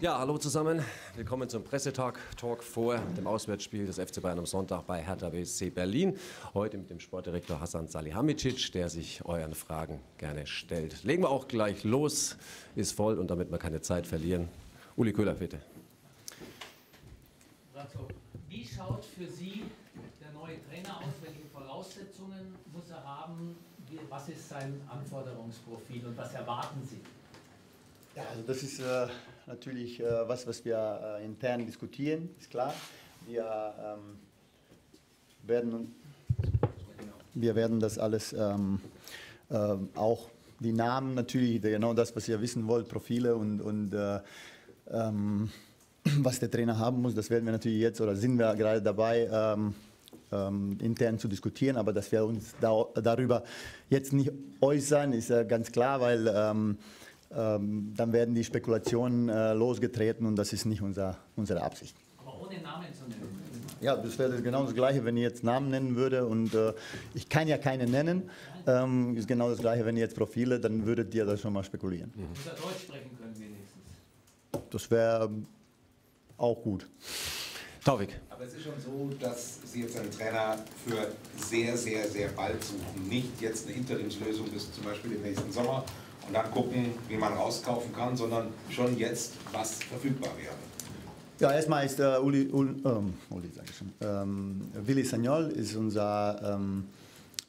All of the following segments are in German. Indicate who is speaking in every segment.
Speaker 1: Ja, hallo zusammen. Willkommen zum Pressetalk Talk vor dem Auswärtsspiel des FC Bayern am Sonntag bei Hertha BSC Berlin. Heute mit dem Sportdirektor Hassan Salihamidzic, der sich euren Fragen gerne stellt. Legen wir auch gleich los. Ist voll und damit wir keine Zeit verlieren. Uli Köhler, bitte.
Speaker 2: Wie schaut für Sie der neue Trainer aus? Welche Voraussetzungen muss er haben? Was ist sein Anforderungsprofil und was erwarten Sie?
Speaker 3: Ja, also das ist äh, natürlich äh, was, was wir äh, intern diskutieren, ist klar. Wir ähm, werden, wir werden das alles ähm, äh, auch die Namen natürlich, genau das, was ihr wissen wollt, Profile und, und äh, ähm, was der Trainer haben muss, das werden wir natürlich jetzt oder sind wir gerade dabei ähm, ähm, intern zu diskutieren, aber dass wir uns da, darüber jetzt nicht äußern, ist ja ganz klar, weil ähm, ähm, dann werden die Spekulationen äh, losgetreten und das ist nicht unser, unsere Absicht.
Speaker 2: Aber ohne Namen zu nennen.
Speaker 3: Ja, das wäre genau das Gleiche, wenn ich jetzt Namen nennen würde und äh, ich kann ja keine nennen. Ähm, ist genau das Gleiche, wenn ihr jetzt Profile, dann würdet ihr das schon mal spekulieren.
Speaker 2: Mhm. Deutsch sprechen können wenigstens.
Speaker 3: Das wäre auch gut.
Speaker 1: Taufik.
Speaker 4: Aber es ist schon so, dass Sie jetzt einen Trainer für sehr, sehr, sehr bald suchen. Nicht jetzt eine Interimslösung bis zum Beispiel im nächsten Sommer, und dann gucken, wie man rauskaufen kann, sondern schon jetzt, was verfügbar wäre.
Speaker 3: Ja, erstmal ist äh, Uli, Uli, ähm, Uli sag ich schon, ähm, Willi Sagnol ist unser ähm,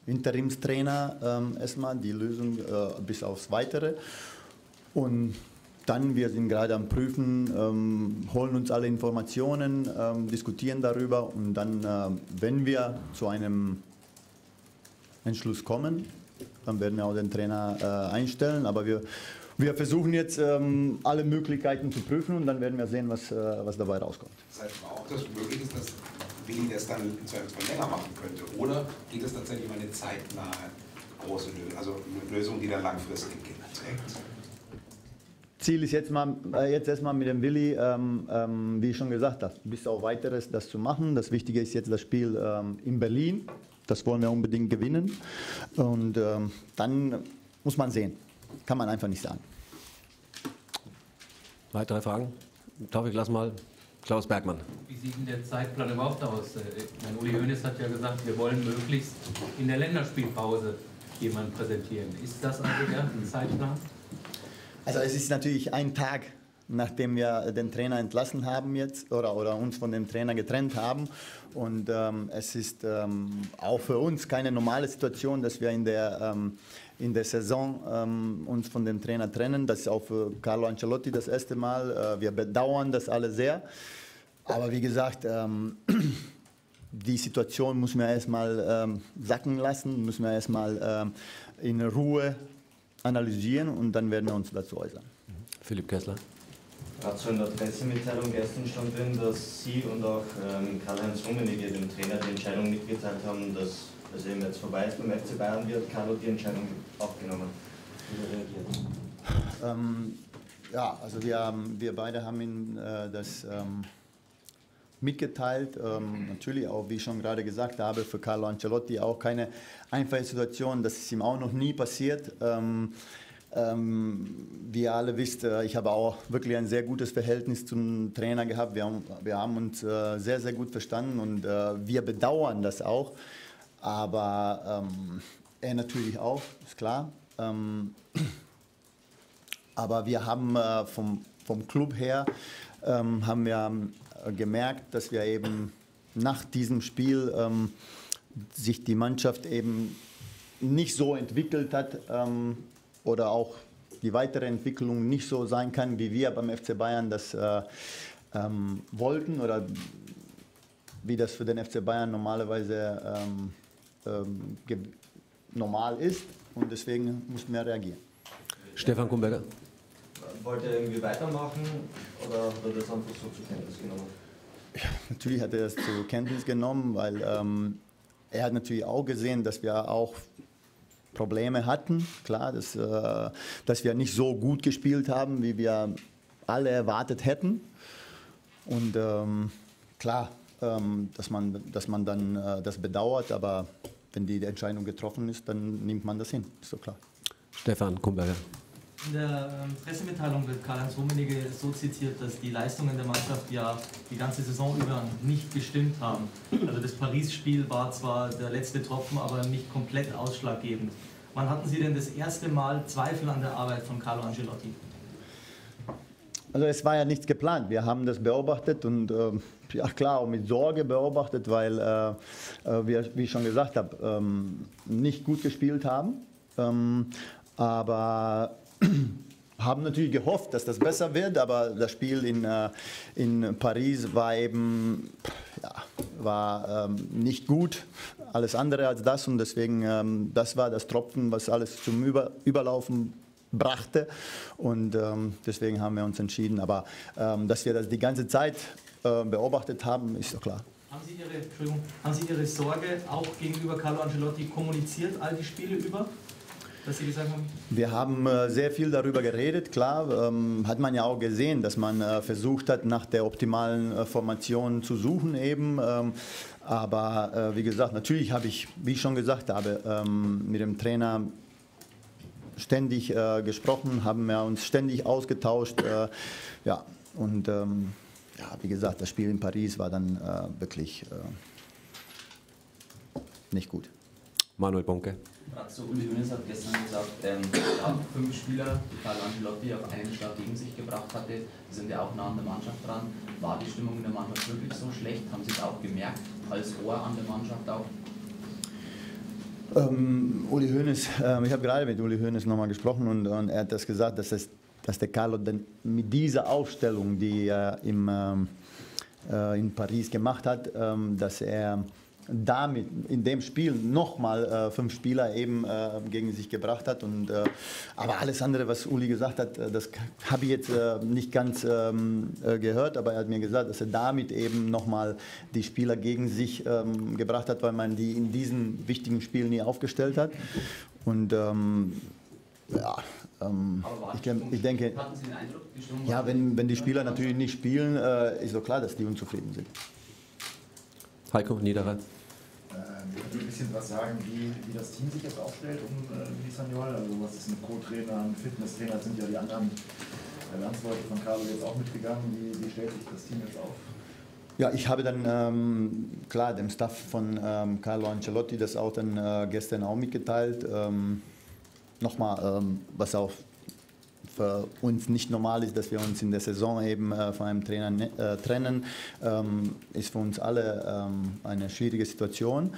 Speaker 3: Interimstrainer ähm, erstmal, die Lösung äh, bis aufs Weitere. Und dann, wir sind gerade am Prüfen, ähm, holen uns alle Informationen, ähm, diskutieren darüber und dann, äh, wenn wir zu einem Entschluss kommen, dann werden wir auch den Trainer äh, einstellen. Aber wir, wir versuchen jetzt ähm, alle Möglichkeiten zu prüfen und dann werden wir sehen, was, äh, was dabei rauskommt.
Speaker 4: Das heißt auch, dass möglich ist, dass Willi das dann im Zweifelsfall länger machen könnte. Oder geht es tatsächlich um eine zeitnahe große Lösung, also eine Lösung, die dann langfristig trägt?
Speaker 3: Ziel ist jetzt mal äh, jetzt erstmal mit dem Willi, ähm, ähm, wie ich schon gesagt habe, bis auf weiteres das zu machen. Das Wichtige ist jetzt das Spiel ähm, in Berlin. Das wollen wir unbedingt gewinnen. Und ähm, dann muss man sehen. Kann man einfach nicht sagen.
Speaker 1: Weitere Fragen? Taufik, lass mal. Klaus Bergmann.
Speaker 2: Wie sieht denn der Zeitplan überhaupt aus? Äh, mein Uli Hoeneß hat ja gesagt, wir wollen möglichst in der Länderspielpause jemanden präsentieren. Ist das also der Zeitplan?
Speaker 3: Also es ist natürlich ein Tag nachdem wir den Trainer entlassen haben jetzt oder, oder uns von dem Trainer getrennt haben. Und ähm, es ist ähm, auch für uns keine normale Situation, dass wir in der, ähm, in der Saison ähm, uns von dem Trainer trennen. Das ist auch für Carlo Ancelotti das erste Mal. Äh, wir bedauern das alle sehr. Aber wie gesagt, ähm, die Situation müssen wir erstmal ähm, sacken lassen, müssen wir erstmal in Ruhe analysieren und dann werden wir uns dazu äußern.
Speaker 1: Philipp Kessler.
Speaker 5: Dazu in der Pressemitteilung gestern stand drin, dass Sie und auch ähm, Karl-Heinz Rummenigge dem Trainer die Entscheidung mitgeteilt haben, dass es eben jetzt vorbei ist beim FC Bayern. Hat Carlo die Entscheidung aufgenommen? Wie reagiert?
Speaker 3: Ähm, ja, also wir, haben, wir beide haben ihm äh, das ähm, mitgeteilt. Ähm, natürlich auch, wie ich schon gerade gesagt habe, für Carlo Ancelotti auch keine einfache Situation. Das ist ihm auch noch nie passiert. Ähm, ähm, wie ihr alle wisst, äh, ich habe auch wirklich ein sehr gutes Verhältnis zum Trainer gehabt. Wir haben, wir haben uns äh, sehr, sehr gut verstanden und äh, wir bedauern das auch. Aber ähm, er natürlich auch, ist klar. Ähm, aber wir haben vom, vom Club her ähm, haben wir äh, gemerkt, dass wir eben nach diesem Spiel ähm, sich die Mannschaft eben nicht so entwickelt hat, ähm, oder auch die weitere Entwicklung nicht so sein kann, wie wir beim FC Bayern das äh, ähm, wollten oder wie das für den FC Bayern normalerweise ähm, ähm, normal ist. Und deswegen mussten wir reagieren.
Speaker 1: Stefan Kumberger.
Speaker 5: Wollte er irgendwie weitermachen oder hat er das einfach so zur Kenntnis genommen?
Speaker 3: Ja, natürlich hat er das zur Kenntnis genommen, weil ähm, er hat natürlich auch gesehen, dass wir auch Probleme hatten. Klar, dass, äh, dass wir nicht so gut gespielt haben, wie wir alle erwartet hätten. Und ähm, klar, ähm, dass, man, dass man dann äh, das bedauert, aber wenn die Entscheidung getroffen ist, dann nimmt man das hin, ist so klar.
Speaker 1: Stefan Kumberger.
Speaker 6: In der ähm, Pressemitteilung wird Karl-Heinz Rummenigge so zitiert, dass die Leistungen der Mannschaft ja die ganze Saison über nicht gestimmt haben. Also das Paris-Spiel war zwar der letzte Tropfen, aber nicht komplett ausschlaggebend. Wann hatten Sie denn das erste Mal Zweifel an der Arbeit von Carlo Ancelotti?
Speaker 3: Also es war ja nichts geplant. Wir haben das beobachtet und äh, ja klar auch mit Sorge beobachtet, weil äh, äh wir, wie ich schon gesagt habe, ähm, nicht gut gespielt haben. Ähm, aber haben natürlich gehofft, dass das besser wird, aber das Spiel in, äh, in Paris war eben ja, war, ähm, nicht gut, alles andere als das und deswegen, ähm, das war das Tropfen, was alles zum Über Überlaufen brachte und ähm, deswegen haben wir uns entschieden, aber ähm, dass wir das die ganze Zeit äh, beobachtet haben, ist doch klar.
Speaker 6: Haben Sie, Ihre, haben Sie Ihre Sorge auch gegenüber Carlo Ancelotti kommuniziert, all die Spiele über? Dass Sie gesagt haben?
Speaker 3: Wir haben äh, sehr viel darüber geredet, klar. Ähm, hat man ja auch gesehen, dass man äh, versucht hat, nach der optimalen äh, Formation zu suchen eben. Ähm, aber wie gesagt, natürlich habe ich, wie ich schon gesagt habe, ähm, mit dem Trainer ständig gesprochen, haben wir uns ständig ausgetauscht. Ja, und ja, wie gesagt, das Spiel in Paris war dann wirklich nicht gut.
Speaker 1: Manuel Bonke.
Speaker 7: Ratzo Uli Hoeneß hat gestern gesagt, ähm, fünf Spieler, die Carlo Ancelotti auf einen Schlag gegen sich gebracht hatte, sind ja auch nah an der Mannschaft dran. War die Stimmung in der Mannschaft wirklich so schlecht? Haben Sie es auch gemerkt, als Ohr an der Mannschaft auch?
Speaker 3: Ähm, Uli Hoeneß, äh, ich habe gerade mit Uli Hoeneß nochmal gesprochen und, und, er hat das gesagt, dass, es, dass der Carlo denn mit dieser Aufstellung, die er im, ähm, äh, in Paris gemacht hat, ähm, dass er damit in dem Spiel nochmal äh, fünf Spieler eben äh, gegen sich gebracht hat. Und, äh, aber alles andere, was Uli gesagt hat, äh, das habe ich jetzt äh, nicht ganz ähm, äh, gehört, aber er hat mir gesagt, dass er damit eben nochmal die Spieler gegen sich ähm, gebracht hat, weil man die in diesen wichtigen Spielen nie aufgestellt hat. Und ähm, ja, ähm, ich, ich, denke, ja, wenn, wenn die Spieler natürlich nicht spielen, ist doch klar, dass die unzufrieden sind.
Speaker 1: Heiko Niederrhein.
Speaker 8: Ähm, ich ein bisschen was sagen, wie, wie das Team sich jetzt aufstellt um äh, Sagnol. Also was ist mit Co-Trainer, mit Fitnesstrainer, sind ja die anderen äh, Landsleute von Carlo jetzt auch mitgegangen. Wie, wie stellt sich das Team jetzt auf?
Speaker 3: Ja, ich habe dann ähm, klar dem Staff von ähm, Carlo Ancelotti das auch dann äh, gestern auch mitgeteilt. Ähm, Nochmal, ähm, was auch für uns nicht normal ist, dass wir uns in der Saison eben äh, von einem Trainer ne, äh, trennen, ähm, ist für uns alle ähm, eine schwierige Situation.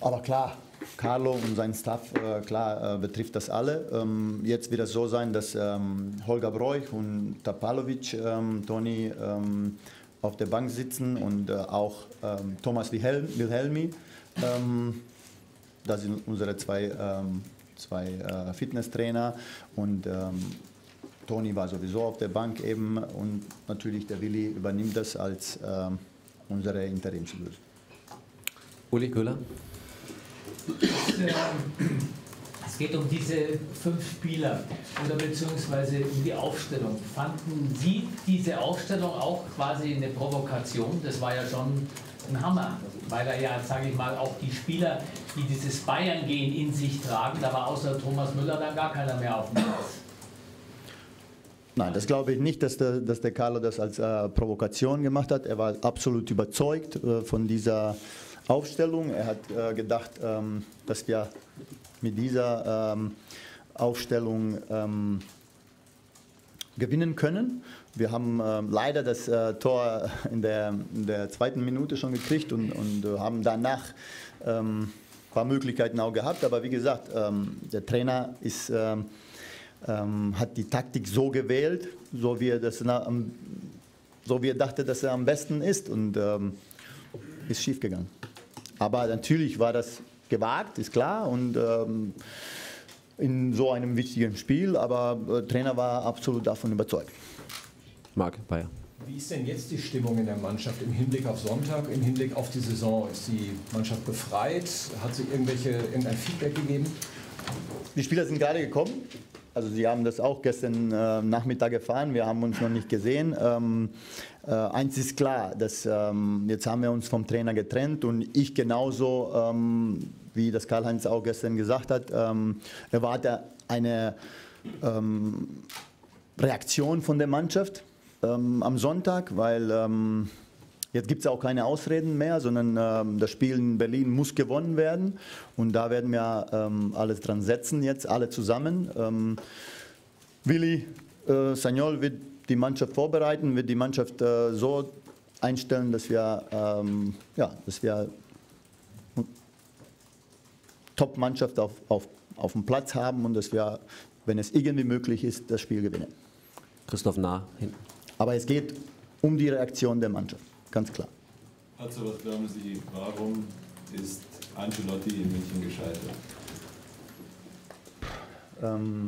Speaker 3: Aber klar, Carlo und sein Staff, äh, klar, äh, betrifft das alle. Ähm, jetzt wird es so sein, dass ähm, Holger Broich und Tapalovic, ähm, Toni, ähm, auf der Bank sitzen und äh, auch Thomas Wilhelm, Wilhelmi. das sind unsere zwei zwei äh, Fitnesstrainer und ähm, Toni war sowieso auf der Bank eben und natürlich der Willi übernimmt das als äh, unsere Interimslösung.
Speaker 1: Uli Köhler?
Speaker 2: Es geht um diese fünf Spieler oder beziehungsweise um die Aufstellung. Fanden Sie diese Aufstellung auch quasi eine Provokation? Das war ja schon ein Hammer, weil er ja, sage ich mal, auch die Spieler, die dieses Bayern-Gehen in sich tragen, da war außer Thomas Müller dann gar keiner mehr auf dem Platz.
Speaker 3: Nein, das glaube ich nicht, dass der, dass der Carlo das als äh, Provokation gemacht hat. Er war absolut überzeugt äh, von dieser Aufstellung. Er hat äh, gedacht, ähm, dass wir mit dieser ähm, Aufstellung ähm, gewinnen können. Wir haben äh, leider das äh, Tor in der, in der, zweiten Minute schon gekriegt und, und äh, haben danach ähm, ein paar Möglichkeiten auch gehabt. Aber wie gesagt, ähm, der Trainer ist, ähm, ähm hat die Taktik so gewählt, so wie er, das, na, so wie er dachte, dass er am besten ist und ähm, ist schiefgegangen. Aber natürlich war das gewagt, ist klar. Und ähm, in so einem wichtigen Spiel, aber der äh, Trainer war absolut davon überzeugt.
Speaker 1: Marc Bayer.
Speaker 9: Wie ist denn jetzt die Stimmung in der Mannschaft im Hinblick auf Sonntag, im Hinblick auf die Saison? Ist die Mannschaft befreit? Hat sie irgendwelche, irgendein Feedback gegeben?
Speaker 3: Die Spieler sind gerade gekommen. Also sie haben das auch gestern äh, Nachmittag erfahren. Wir haben uns noch nicht gesehen. Ähm, äh, eins ist klar, dass ähm, jetzt haben wir uns vom Trainer getrennt und ich genauso, ähm, wie das Karl-Heinz auch gestern gesagt hat, ähm, erwarte eine ähm, Reaktion von der Mannschaft ähm, am Sonntag, weil ähm, jetzt gibt es auch keine Ausreden mehr, sondern ähm, das Spiel in Berlin muss gewonnen werden. Und da werden wir ähm, alles dran setzen, jetzt alle zusammen. Ähm, Willi äh, Sagnol wird die Mannschaft vorbereiten, wird die Mannschaft äh, so einstellen, dass wir, ja, dass wir Top-Mannschaft auf, auf, auf dem Platz haben und dass wir, wenn es irgendwie möglich ist, das Spiel gewinnen.
Speaker 1: Christoph Nah hinten.
Speaker 3: Aber es geht um die Reaktion der Mannschaft, ganz klar.
Speaker 10: Also was glauben Sie, warum ist Ancelotti in München gescheitert?
Speaker 3: Ähm,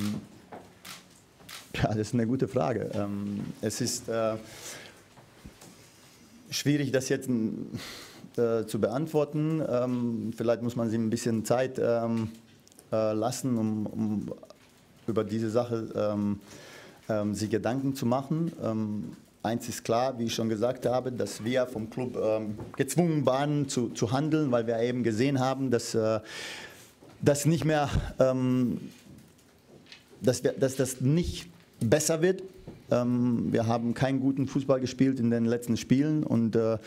Speaker 3: ja, das ist eine gute Frage. Ähm, es ist äh, schwierig, das jetzt äh, zu beantworten. Ähm, vielleicht muss man sich ein bisschen Zeit ähm, äh, lassen, um, um, über diese Sache ähm, ähm, sich Gedanken zu machen. Ähm, eins ist klar, wie ich schon gesagt habe, dass wir vom Club gezwungen waren zu, zu, handeln, weil wir eben gesehen haben, dass äh, das nicht mehr, dass, wir, dass das nicht besser wird. Ähm, wir haben keinen guten Fußball gespielt in den letzten Spielen und äh,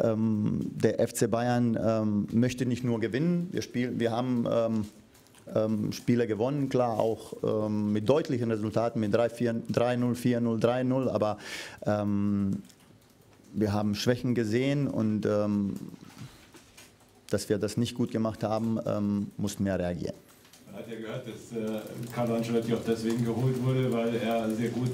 Speaker 3: ähm, der FC Bayern ähm, möchte nicht nur gewinnen. Wir, spielen, wir haben ähm, ähm, Spiele gewonnen, klar auch ähm, mit deutlichen Resultaten, mit 3-0, 4-0, 3-0, aber wir haben Schwächen gesehen und dass wir das nicht gut gemacht haben, mussten wir reagieren.
Speaker 10: Man hat ja gehört, dass äh, Carlo Ancelotti auch deswegen geholt wurde, weil er sehr gut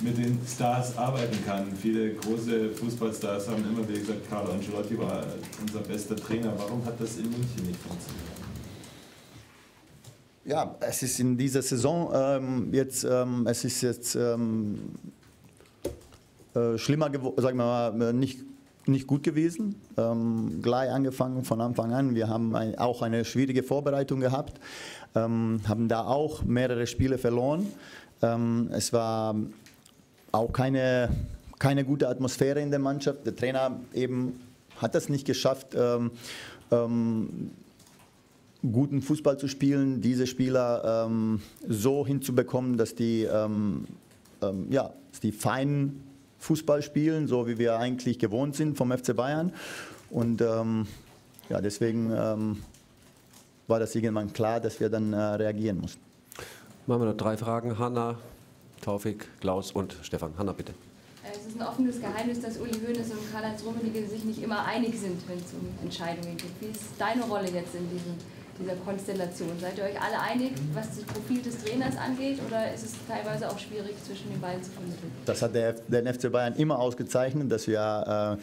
Speaker 10: mit den Stars arbeiten kann. Viele große Fußballstars haben immer wieder gesagt, Carlo Ancelotti war unser bester Trainer. Warum hat das in München nicht funktioniert?
Speaker 3: Ja, es ist in dieser Saison ähm, jetzt, ähm, es ist jetzt ähm, äh, schlimmer geworden, sagen wir mal, äh, nicht nicht gut gewesen. Ähm, gleich angefangen von Anfang an. Wir haben ein, auch eine schwierige Vorbereitung gehabt, ähm, haben da auch mehrere Spiele verloren. Ähm, es war auch keine, keine gute Atmosphäre in der Mannschaft. Der Trainer eben hat das nicht geschafft, ähm, ähm, guten Fußball zu spielen, diese Spieler ähm, so hinzubekommen, dass die, ja, dass die feinen Fußball spielen, so wie wir eigentlich gewohnt sind vom FC Bayern. Und ähm, ja, deswegen ähm, war das irgendwann klar, dass wir dann äh, reagieren mussten.
Speaker 1: Machen wir noch drei Fragen. Hanna, Taufik, Klaus und Stefan. Hanna, bitte.
Speaker 11: Äh, es ist ein offenes Geheimnis, dass Uli Hoeneß und Karl-Heinz Rummenigge sich nicht immer einig sind, wenn es um Entscheidungen geht. Wie ist deine Rolle jetzt in diesem dieser Konstellation? Seid ihr euch alle einig, was das Profil des Trainers angeht, oder ist es teilweise auch schwierig, zwischen den beiden zu vermitteln?
Speaker 3: Das hat der, der FC Bayern immer ausgezeichnet, dass wir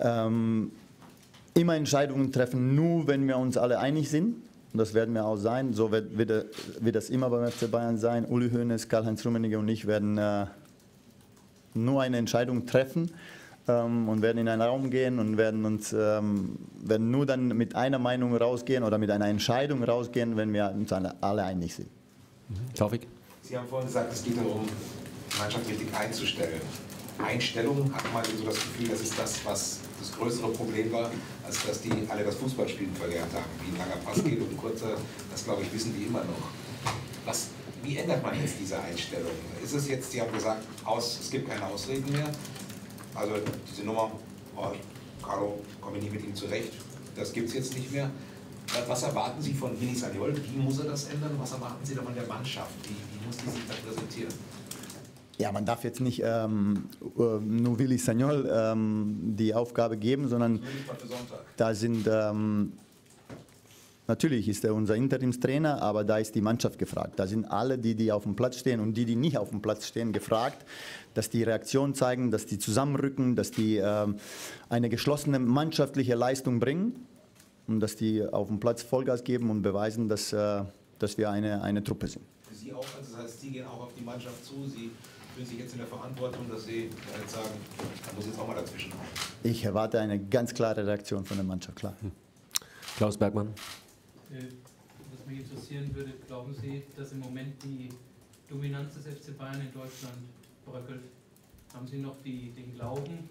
Speaker 3: äh, ähm, immer Entscheidungen treffen, nur wenn wir uns alle einig sind. Und das werden wir auch sein. So wird, wird, wird das immer beim FC Bayern sein. Uli Hoeneß, Karl-Heinz Rummenigge und ich werden äh, nur eine Entscheidung treffen ähm, und werden in einen Raum gehen und werden uns ähm, werden nur dann mit einer Meinung rausgehen oder mit einer Entscheidung rausgehen, wenn wir uns alle einig sind.
Speaker 1: Mhm. Taufik?
Speaker 4: Sie haben vorhin gesagt, es geht darum, die Mannschaft richtig einzustellen. Einstellung hat man so das Gefühl, das ist das, was das größere Problem war, als dass die alle das Fußballspielen verlernt haben. Wie ein langer Pass geht und ein kurzer, das glaube ich, wissen die immer noch. Was, wie ändert man jetzt diese Einstellung? Ist es jetzt, Sie haben gesagt, aus, es gibt keine Ausreden mehr, also diese Nummer, oh, Carlo, komme ich nicht mit ihm zurecht, das gibt es jetzt nicht mehr. Was erwarten Sie von Willi Sagnol? Wie muss er das ändern? Was erwarten Sie da von der Mannschaft? Wie, wie muss die sich da präsentieren?
Speaker 3: Ja, man darf jetzt nicht ähm, äh, nur Willi Sagnol ähm, die Aufgabe geben, sondern da sind ähm, Natürlich ist er unser Interimstrainer, aber da ist die Mannschaft gefragt. Da sind alle, die, die auf dem Platz stehen und die, die nicht auf dem Platz stehen, gefragt, dass die Reaktion zeigen, dass die zusammenrücken, dass die äh, eine geschlossene mannschaftliche Leistung bringen und dass die auf dem Platz Vollgas geben und beweisen, dass, äh, dass wir eine, eine Truppe sind.
Speaker 4: Für Sie auch, also das heißt, Sie gehen auch auf die Mannschaft zu, Sie fühlen sich jetzt in der Verantwortung, dass Sie jetzt sagen, da muss jetzt auch mal dazwischen.
Speaker 3: Ich erwarte eine ganz klare Reaktion von der Mannschaft, klar.
Speaker 1: Klaus Bergmann.
Speaker 6: Äh, was mich interessieren würde, glauben Sie, dass im Moment die Dominanz des FC Bayern in Deutschland bröckelt? Haben Sie noch die, den Glauben,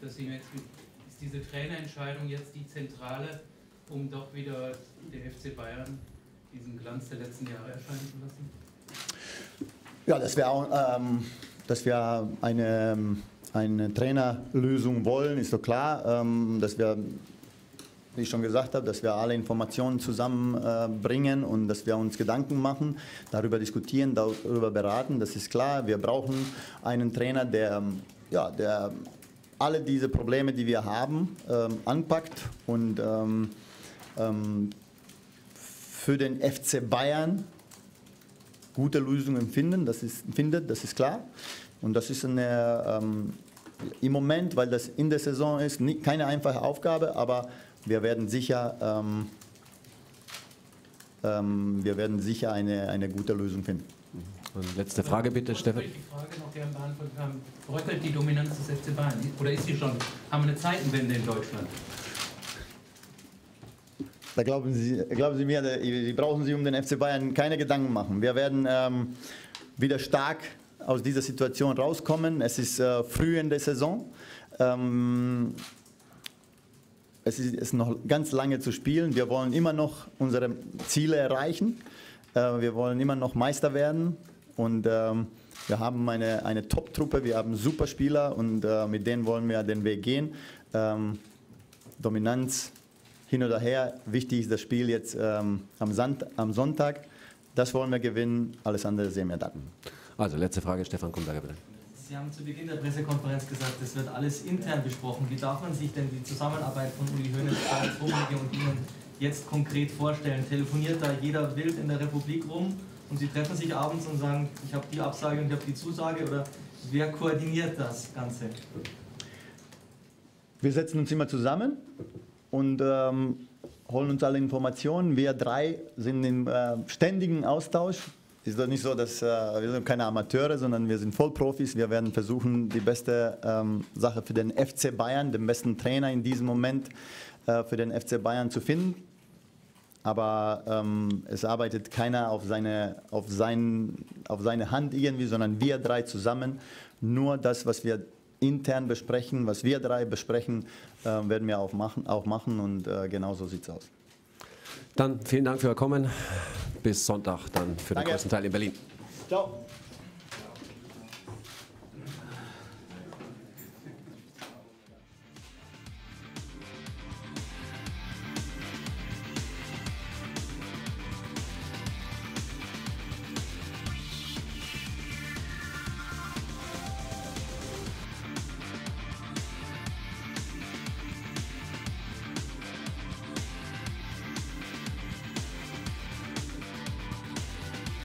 Speaker 6: dass Sie jetzt ist diese Trainerentscheidung jetzt die zentrale, um doch wieder der FC Bayern diesen Glanz der letzten Jahre erscheinen zu lassen?
Speaker 3: Ja, dass wir, auch, ähm, dass wir eine, eine Trainerlösung wollen, ist doch klar. Ähm, dass wir, wie ich schon gesagt habe, dass wir alle Informationen zusammenbringen äh, und dass wir uns Gedanken machen, darüber diskutieren, darüber beraten. Das ist klar. Wir brauchen einen Trainer, der, ja, der alle diese Probleme, die wir haben, ähm, anpackt und ähm, ähm, für den FC Bayern gute Lösungen finden, das ist, findet, das ist klar. Und das ist eine, ähm, im Moment, weil das in der Saison ist, nicht, keine einfache Aufgabe, aber wir werden sicher, ähm, ähm, wir werden sicher eine, eine gute Lösung finden.
Speaker 1: Und letzte Frage bitte, Stefan.
Speaker 12: Ich die Frage noch gerne beantwortet haben. Bröckelt die Dominanz des FC Bayern? Oder ist sie schon, haben wir eine Zeitenwende in Deutschland?
Speaker 3: Da glauben Sie, glauben Sie mir, Sie brauchen sich um den FC Bayern keine Gedanken machen. Wir werden ähm, wieder stark aus dieser Situation rauskommen. Es ist äh, früh in der Saison. Ähm, es ist, ist, noch ganz lange zu spielen. Wir wollen immer noch unsere Ziele erreichen. Äh, wir wollen immer noch Meister werden. Und ähm, wir haben eine, eine Top-Truppe, wir haben super Spieler und äh, mit denen wollen wir den Weg gehen. Ähm, Dominanz hin oder her. Wichtig ist das Spiel jetzt ähm, am, Sand, am, Sonntag. Das wollen wir gewinnen, alles andere sehen wir dann.
Speaker 1: Also letzte Frage, Stefan Kumberger bitte.
Speaker 6: Sie haben zu Beginn der Pressekonferenz gesagt, es wird alles intern besprochen. Wie darf man sich denn die Zusammenarbeit von Uli Hoeneß, Karl Rummenigge und Ihnen jetzt konkret vorstellen? Telefoniert da jeder wild in der Republik rum und Sie treffen sich abends und sagen, ich habe die Absage und ich habe die Zusage oder wer koordiniert das Ganze?
Speaker 3: Wir setzen uns immer zusammen und ähm, holen uns alle Informationen. Wir drei sind im äh, ständigen Austausch. Ist doch nicht so, dass äh, wir sind keine Amateure, sondern wir sind Vollprofis. Wir werden versuchen, die beste ähm, Sache für den FC Bayern, den besten Trainer in diesem Moment äh, für den FC Bayern zu finden aber ähm, es arbeitet keiner auf seine, auf, sein, auf seine Hand irgendwie, sondern wir drei zusammen. Nur das, was wir intern besprechen, was wir drei besprechen, äh, werden wir auch machen, auch machen und äh, genau so sieht es aus.
Speaker 1: Dann vielen Dank für Ihr Kommen. Bis Sonntag dann für Danke. den größten Teil in Berlin.
Speaker 3: Ciao.